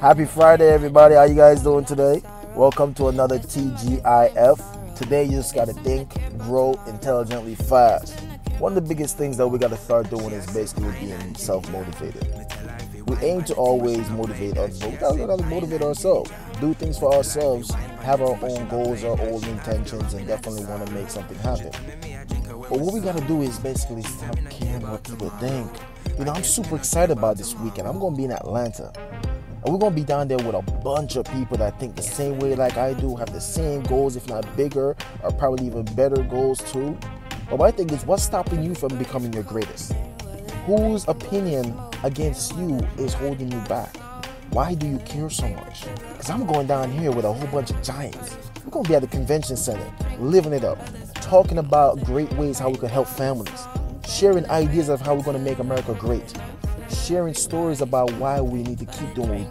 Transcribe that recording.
Happy Friday, everybody. How you guys doing today? Welcome to another TGIF. Today, you just gotta think, grow intelligently fast. One of the biggest things that we gotta start doing is basically being self-motivated. We aim to always motivate others, but we gotta gotta motivate ourselves. Do things for ourselves, have our own goals, our own intentions, and definitely want to make something happen. But what we gotta do is basically stop caring what people think. You know, I'm super excited about this weekend. I'm gonna be in Atlanta. And we're gonna be down there with a bunch of people that think the same way like I do, have the same goals, if not bigger, or probably even better goals too. But my thing is, what's stopping you from becoming your greatest? Whose opinion against you is holding you back? Why do you care so much? Because I'm going down here with a whole bunch of giants. We're gonna be at the convention center, living it up, talking about great ways how we can help families, sharing ideas of how we're gonna make America great, sharing stories about why we need to keep doing what we do.